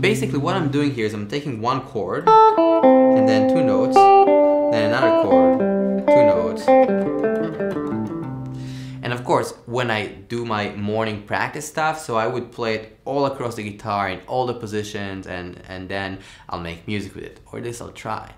Basically what I'm doing here is I'm taking one chord and then two notes, then another chord, two notes. And of course, when I do my morning practice stuff, so I would play it all across the guitar in all the positions and, and then I'll make music with it, or this I'll try.